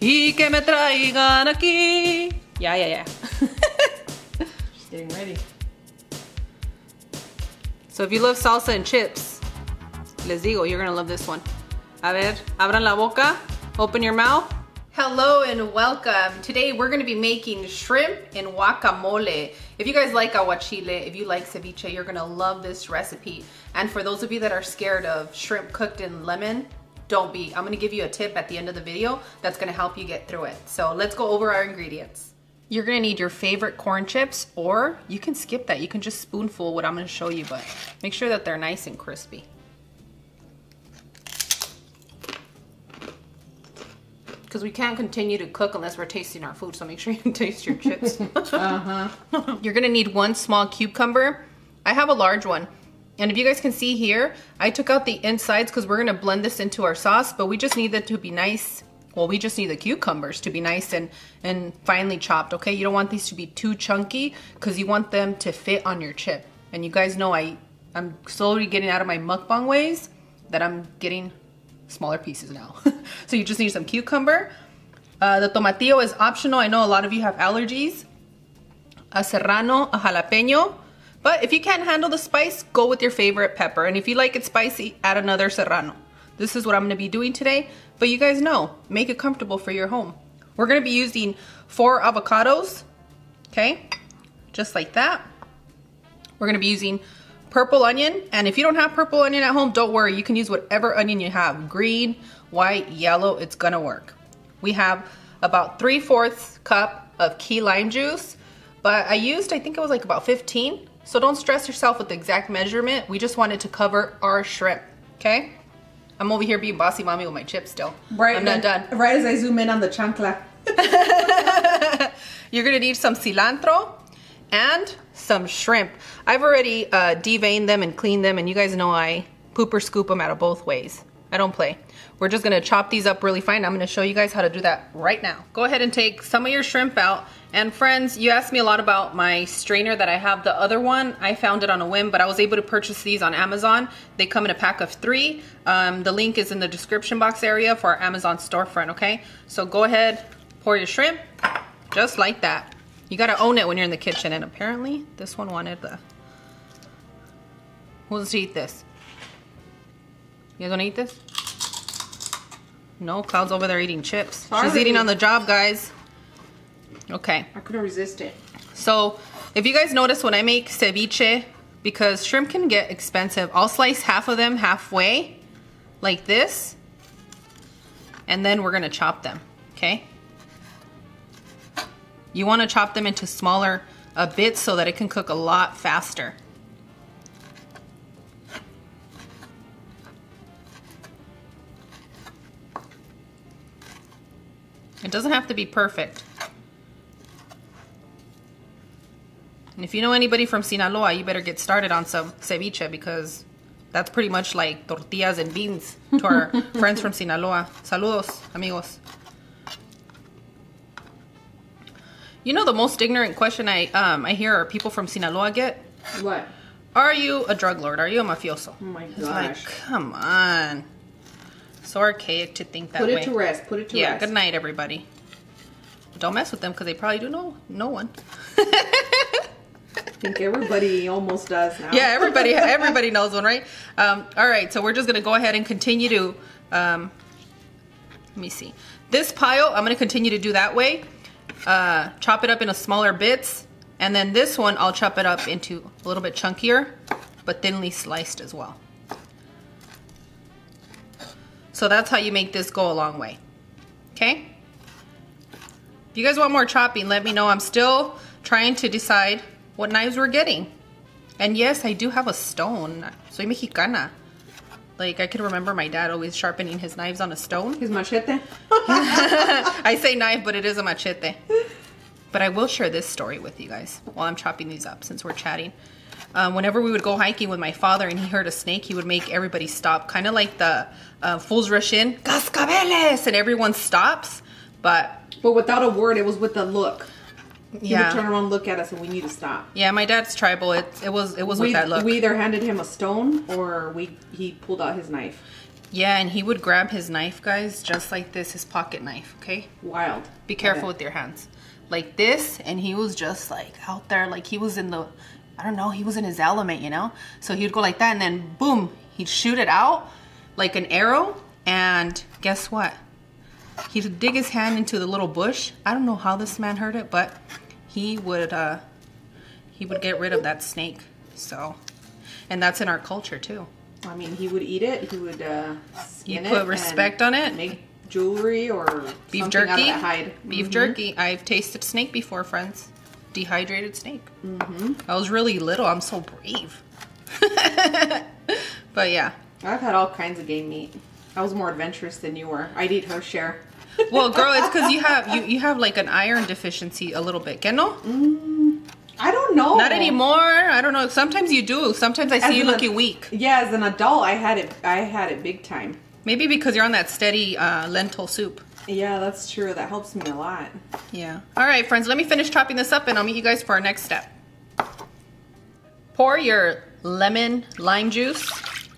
Y que me traigan aquí. Yeah, yeah, yeah. She's getting ready. So if you love salsa and chips, les digo, you're gonna love this one. A ver, abran la boca, open your mouth. Hello and welcome. Today we're gonna be making shrimp and guacamole. If you guys like aguachile, if you like ceviche, you're gonna love this recipe. And for those of you that are scared of shrimp cooked in lemon, don't be. I'm gonna give you a tip at the end of the video that's gonna help you get through it. So let's go over our ingredients. You're gonna need your favorite corn chips or you can skip that. You can just spoonful what I'm gonna show you, but make sure that they're nice and crispy. Because we can't continue to cook unless we're tasting our food, so make sure you taste your chips. Uh-huh. You're gonna need one small cucumber. I have a large one. And if you guys can see here, I took out the insides because we're gonna blend this into our sauce, but we just need it to be nice. Well, we just need the cucumbers to be nice and, and finely chopped, okay? You don't want these to be too chunky because you want them to fit on your chip. And you guys know I, I'm slowly getting out of my mukbang ways that I'm getting smaller pieces now. so you just need some cucumber. Uh, the tomatillo is optional. I know a lot of you have allergies. A serrano, a jalapeno. But if you can't handle the spice, go with your favorite pepper. And if you like it spicy, add another serrano. This is what I'm gonna be doing today. But you guys know, make it comfortable for your home. We're gonna be using four avocados, okay? Just like that. We're gonna be using purple onion. And if you don't have purple onion at home, don't worry. You can use whatever onion you have. Green, white, yellow, it's gonna work. We have about 3 fourths cup of key lime juice, but I used, I think it was like about 15. So don't stress yourself with the exact measurement. We just wanted to cover our shrimp, okay? I'm over here being bossy mommy with my chips still. Right. I'm not done. Right as I zoom in on the chancla. You're gonna need some cilantro and some shrimp. I've already uh, deveined them and cleaned them and you guys know I pooper scoop them out of both ways. I don't play. We're just gonna chop these up really fine. I'm gonna show you guys how to do that right now. Go ahead and take some of your shrimp out. And friends, you asked me a lot about my strainer that I have. The other one, I found it on a whim, but I was able to purchase these on Amazon. They come in a pack of three. Um, the link is in the description box area for our Amazon storefront, okay? So go ahead, pour your shrimp, just like that. You gotta own it when you're in the kitchen, and apparently this one wanted the... Wants to eat this? You guys wanna eat this? No, Cloud's over there eating chips. She's eating on the job, guys. Okay, I couldn't resist it. so if you guys notice when I make ceviche, because shrimp can get expensive, I'll slice half of them halfway, like this, and then we're gonna chop them, okay? You wanna chop them into smaller uh, bits so that it can cook a lot faster. It doesn't have to be perfect. And if you know anybody from Sinaloa, you better get started on some ceviche because that's pretty much like tortillas and beans to our friends from Sinaloa. Saludos, amigos. You know the most ignorant question I um, I hear people from Sinaloa get? What? Are you a drug lord? Are you a mafioso? Oh my It's like, gosh. come on. So archaic to think that Put way. it to rest. Put it to yeah, rest. Yeah, good night, everybody. Don't mess with them because they probably do know no one. I think everybody almost does now. yeah, everybody everybody knows one, right? Um, all right, so we're just gonna go ahead and continue to. Um, let me see. This pile, I'm gonna continue to do that way. Uh, chop it up into smaller bits, and then this one, I'll chop it up into a little bit chunkier, but thinly sliced as well. So that's how you make this go a long way. Okay? If you guys want more chopping, let me know. I'm still trying to decide what knives we're getting. And yes, I do have a stone. Soy mexicana. Like, I can remember my dad always sharpening his knives on a stone. His machete. I say knife, but it is a machete. But I will share this story with you guys while I'm chopping these up since we're chatting. Um, whenever we would go hiking with my father and he heard a snake, he would make everybody stop, kind of like the uh, fools rush in, cascabeles, and everyone stops. But But without a word, it was with a look. He Yeah. would turn around, look at us, and we need to stop. yeah, my dad's tribal. It it was it was we, with that look. we either handed him a stone or we he pulled out his knife. Yeah, and he would grab his knife, guys, just like this, his pocket knife, okay? Wild. Be careful with your hands. Like this, and he was just like out there, like he was in the, I don't know, he was in his element, you know? So he'd go like that, and then boom, he'd shoot it out like an arrow, and guess what? He'd dig his hand into the little bush. I don't know how this man heard it, but he would, uh, he would get rid of that snake. So, and that's in our culture too. I mean, he would eat it. He would uh, skin You put it respect on it? Make jewelry or Beef something out of jerky. hide. Beef Mhm. jerky. I've tasted snake before, friends. Dehydrated snake. Mm-hmm. I was really little. I'm so brave. but yeah. I've had all kinds of game meat. I was more adventurous than you were. I'd eat her share. Well, girl, it's because you have you, you have like an iron deficiency a little bit. ¿Que no? I don't know. Not anymore. I don't know. Sometimes you do. Sometimes I As see you an ad- looking weak. Yeah, as an adult, I had it. I had it big time. Maybe because you're on that steady uh, lentil soup. Yeah, that's true. That helps me a lot. Yeah. All right, friends, let me finish chopping this up and I'll meet you guys for our next step. Pour your lemon lime juice.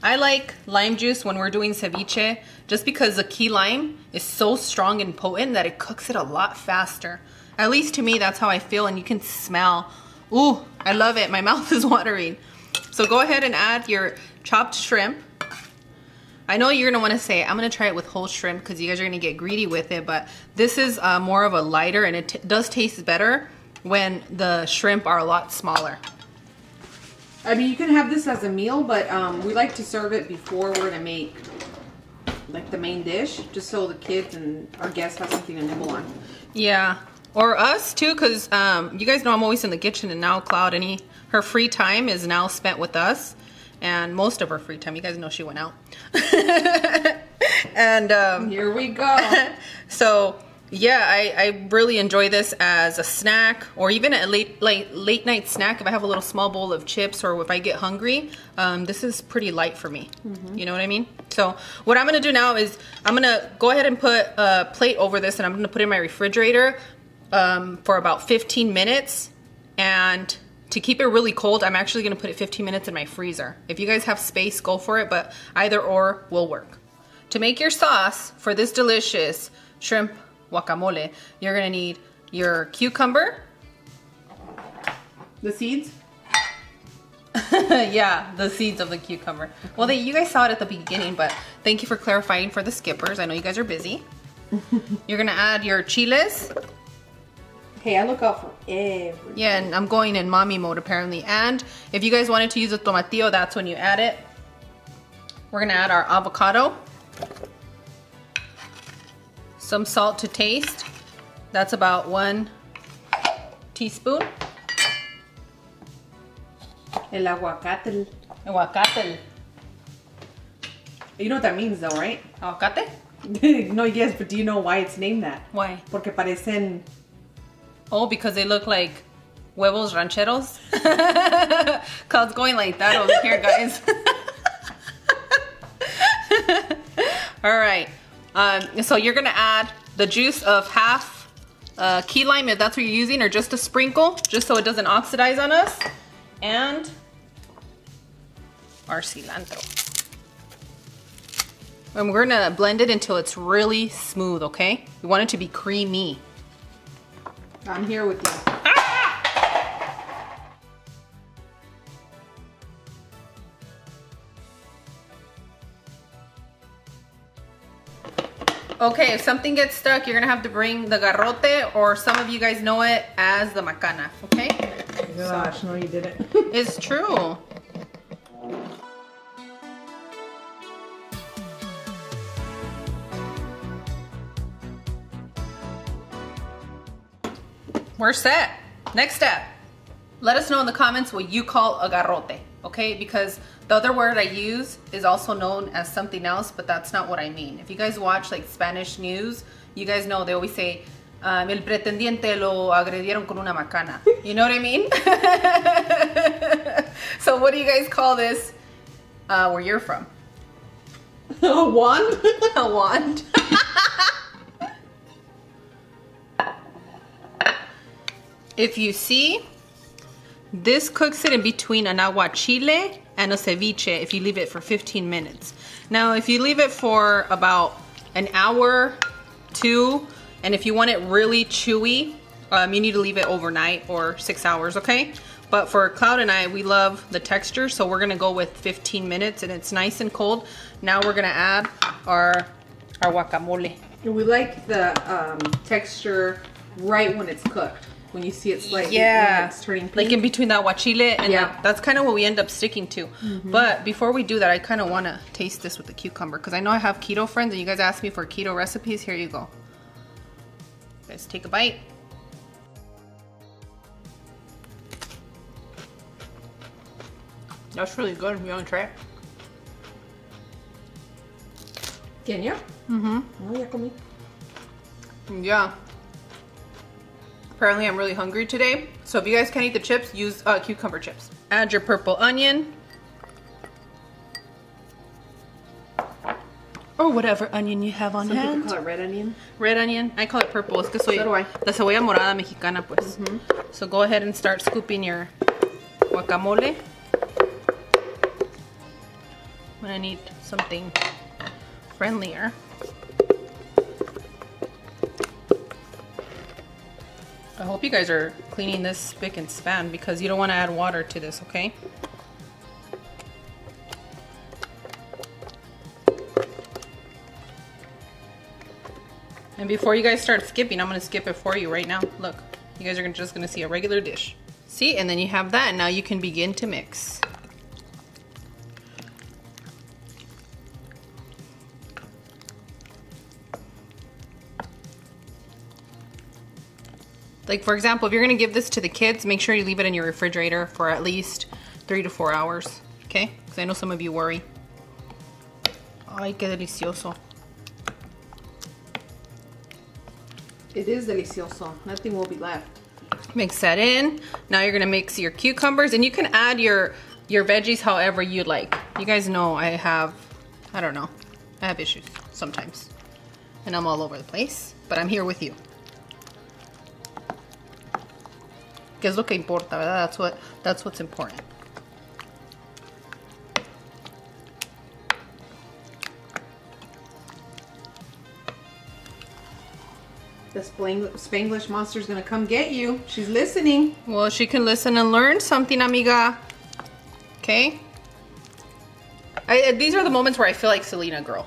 I like lime juice when we're doing ceviche just because the key lime is so strong and potent that it cooks it a lot faster. At least to me, that's how I feel and you can smell. Ooh, I love it. My mouth is watering. So go ahead and add your chopped shrimp. I know you're gonna wanna say, I'm gonna try it with whole shrimp because you guys are gonna get greedy with it, but this is uh, more of a lighter and it does taste better when the shrimp are a lot smaller. I mean, you can have this as a meal, but um, we like to serve it before we're gonna make like the main dish, just so the kids and our guests have something to nibble on. Yeah, or us too, because um, you guys know I'm always in the kitchen and now Cloud, any her free time is now spent with us, and most of her free time, you guys know she went out. and um, Here we go. so yeah, I, I really enjoy this as a snack or even a late late late night snack. If I have a little small bowl of chips or if I get hungry, um, this is pretty light for me. You know what I mean? So what I'm gonna do now is I'm gonna go ahead and put a plate over this and I'm gonna put it in my refrigerator um, for about 15 minutes. And to keep it really cold, I'm actually gonna put it 15 minutes in my freezer. If you guys have space, go for it, but either or will work. To make your sauce for this delicious shrimp guacamole, you're gonna need your cucumber. the seeds. yeah, the seeds of the cucumber. Well, they, you guys saw it at the beginning, but thank you for clarifying for the skippers. I know you guys are busy. you're gonna add your chiles. Hey, I look out for every. Yeah, and I'm going in mommy mode apparently. And if you guys wanted to use a tomatillo, that's when you add it. We're gonna add our avocado. Some salt to taste. That's about one teaspoon. El aguacate. Aguacate. You know what that means, though, right? Aguacate? no, yes, but do you know why it's named that? Why? Porque parecen. Oh, because they look like huevos rancheros. Cloud's going like that over here, guys. All right. Um, so you're gonna add the juice of half uh, key lime if that's what you're using, or just a sprinkle, just so it doesn't oxidize on us, and our cilantro. And we're gonna blend it until it's really smooth. Okay? We want it to be creamy. I'm here with you. Okay, if something gets stuck, you're gonna have to bring the garrote, or some of you guys know it as the macana, okay? Gosh, no, you didn't. It's true. We're set. Next step. Let us know in the comments what you call a garrote, okay? Because the other word I use is also known as something else, but that's not what I mean. If you guys watch like Spanish news, you guys know they always say, um, el pretendiente lo agredieron con una macana. You know what I mean? so what do you guys call this uh, where you're from? One? A wand? if you see, this cooks it in between an aguachile and a ceviche if you leave it for 15 minutes. Now, if you leave it for about an hour, two, and if you want it really chewy, um, you need to leave it overnight or six hours, okay? But for Cloud and I, we love the texture, so we're gonna go with 15 minutes and it's nice and cold. Now we're gonna add our, our guacamole. We like the um, texture right when it's cooked. When you see it slightly, Yeah, it's turning pink. like in between that guachile and Yeah. that- that's kind of what we end up sticking to. But before we do that, I kind of want to taste this with the cucumber because I know I have keto friends and you guys asked me for keto recipes. Here you go. Guys, take a bite. That's really good. You want to try it? Kenya? Mm-hmm. Oh, ya comí. Yeah. Apparently I'm really hungry today. So if you guys can't eat the chips, use uh, cucumber chips. Add your purple onion. Or whatever onion you have on Some people hand. call it red onion. Red onion. I call it purple. Es que soy So do I. la cebolla morada mexicana, pues. So go ahead and start scooping your guacamole. I'm gonna need something friendlier. I hope you guys are cleaning this spick and span because you don't want to add water to this, okay? And before you guys start skipping, I'm gonna skip it for you right now. Look, you guys are just gonna see a regular dish. See, and then you have that, now you can begin to mix. Like for example, if you're gonna give this to the kids, make sure you leave it in your refrigerator for at least three to four hours, okay? Because I know some of you worry. Ay, qué delicioso. It is delicioso. Nothing will be left. Mix that in. Now you're gonna mix your cucumbers and you can add your your veggies however you like. You guys know I have, I don't know, I have issues sometimes. And I'm all over the place, but I'm here with you. Que es lo que importa, ¿verdad? That's what, that's what's important. The Spanglish monster's gonna come get you. She's listening. Well, she can listen and learn something, amiga. Okay? I- these are the moments where I feel like Selena girl.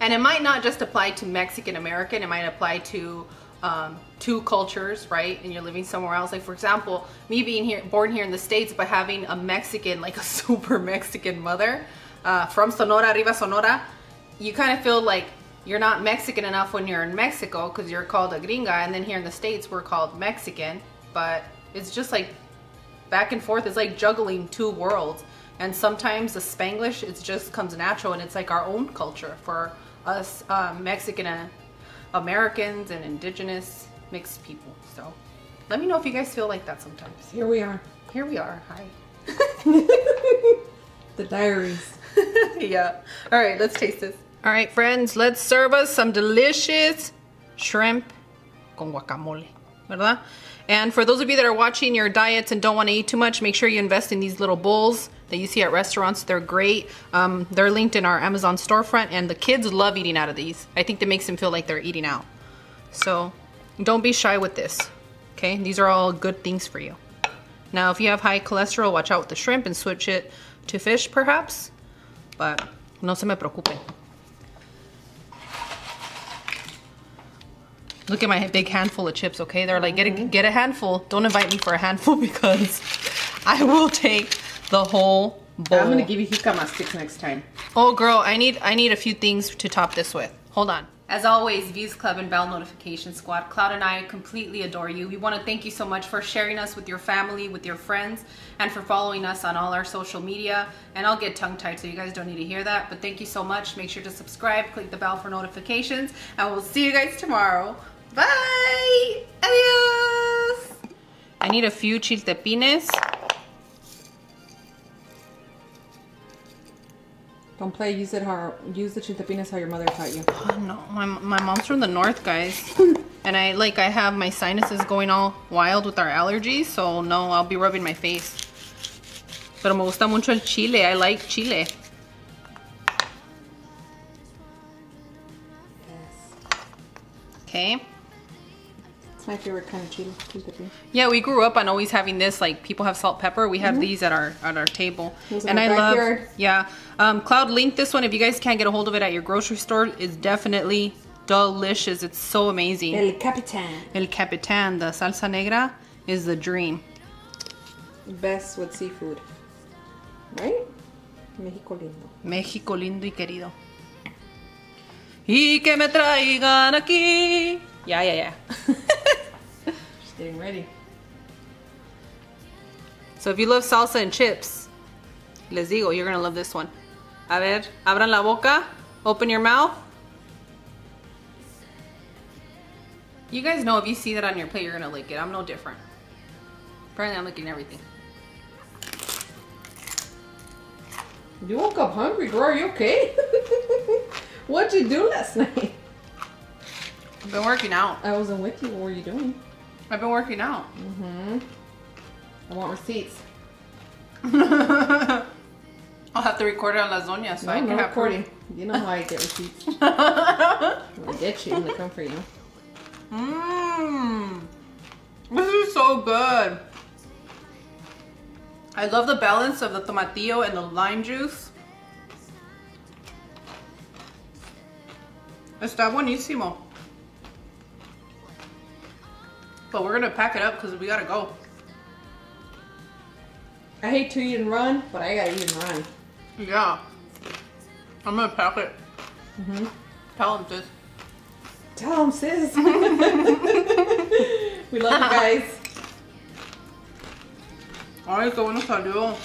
And it might not just apply to Mexican American, it might apply to um, two cultures, right? And you're living somewhere else. Like, for example, me being here, born here in the States, but having a Mexican, like a super Mexican mother uh, from Sonora, Riva Sonora, you kind of feel like you're not Mexican enough when you're in Mexico because you're called a gringa, and then here in the States, we're called Mexican. But it's just like back and forth. It's like juggling two worlds. And sometimes the Spanglish it just comes natural, and it's like our own culture for us um, Mexican uh, Americans and indigenous mixed people. So let me know if you guys feel like that sometimes. Here we are. Here we are. Hi. The diaries. yeah. All right, let's taste this. All right, friends, let's serve us some delicious shrimp con guacamole, ¿verdad? And for those of you that are watching your diets and don't want to eat too much, make sure you invest in these little bowls that you see at restaurants. They're great. Um, they're linked in our Amazon storefront, and the kids love eating out of these. I think that makes them feel like they're eating out. So don't be shy with this, okay? These are all good things for you. Now, if you have high cholesterol, watch out with the shrimp and switch it to fish, perhaps. But no se me preocupen. Look at my big handful of chips, okay? They're like, get a, get a handful. Don't invite me for a handful because I will take the whole bowl. I'm gonna give you jicama sticks next time. Oh girl, I need I need a few things to top this with. Hold on. As always, Views Club and Bell Notification Squad, Cloud and I completely adore you. We want to thank you so much for sharing us with your family, with your friends, and for following us on all our social media. And I'll get tongue tied, so you guys don't need to hear that. But thank you so much. Make sure to subscribe, click the bell for notifications, and we'll see you guys tomorrow. Bye! Adios! I need a few chiltepines. Don't play. Use it how. Use the chiltepines how your mother taught you. Oh, no, my, my mom's from the north, guys. and I like I have my sinuses going all wild with our allergies, so no, I'll be rubbing my face. Pero me gusta mucho el chile. I like chile. Okay. It's my favorite kind of chili. Yeah, we grew up on always having this. Like people have salt pepper. We have these at our at our table, and I love. Yeah, um, Cloud link this one if you guys can't get a hold of it at your grocery store. It's definitely delicious. It's so amazing. El Capitan. El Capitan, the salsa negra, is the dream. Best with seafood. Right? Mexico lindo. México lindo y querido. Y que me traigan aquí. Yeah, yeah, yeah. Ready. So if you love salsa and chips, les digo, you're gonna love this one. A ver, abran la boca, open your mouth. You guys know if you see that on your plate, you're gonna lick it. I'm no different. Apparently, I'm licking everything. You woke up hungry, girl. Are you okay? What'd you do last night? I've been working out. I wasn't with you. What were you doing? I've been working out. Mm-hmm. I want receipts. I'll have to record it on Las Doñas so I can no have recording. You know how I get receipts. Gonna get you when they come for you. Mmm. This is so good. I love the balance of the tomatillo and the lime juice. Está buenísimo. But we're gonna pack it up because we gotta go. I hate to eat and run, but I gotta eat and run. Yeah. I'm gonna pack it. Mm-hmm. Tell them sis. Tell them, sis. we love you guys. Ay, qué bueno salió.